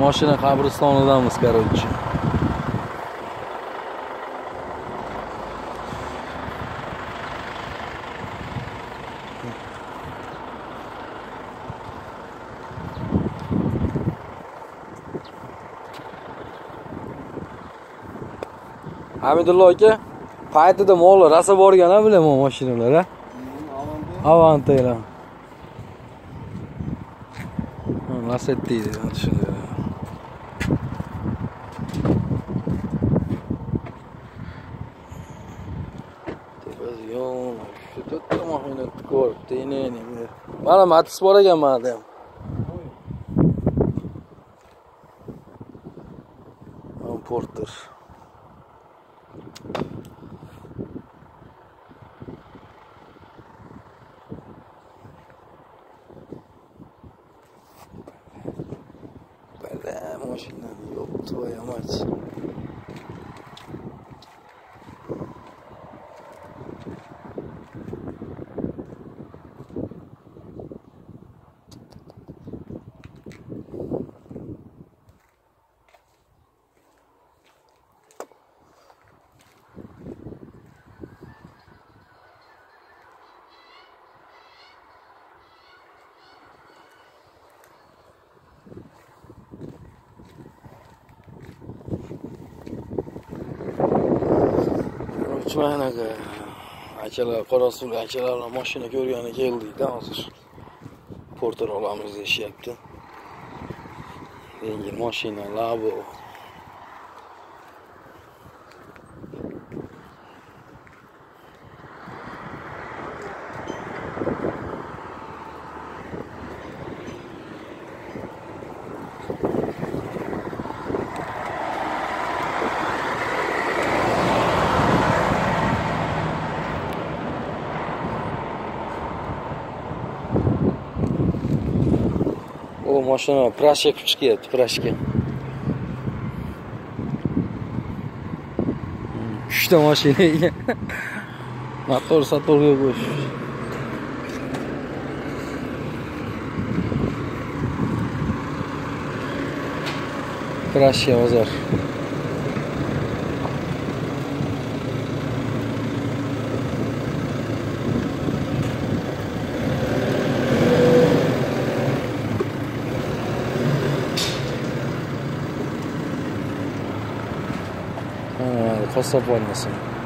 mashina qabristonidamiz короче hamidullo aka paytida moli rosa borgan a bilaman mashinalar a avantilar lasetti deydi Version. Schüttet doch mal in den Korb. Den nehmen wir. Warte mal, hat es vorher gemacht. Ein Porter. Bela maşinden yoktu ya maç. Açmayana ki. Akela karasul akelarla maşına görüyene geldi de hazır. Porter olamız iş şey yaptı. Dengil maşina labo. Thank you. O mashina prashka qilib chiqyapti prashka uchta mashina ekan motor satorga qo'yish. Prashka bozor 어, 걷어 보았습니다.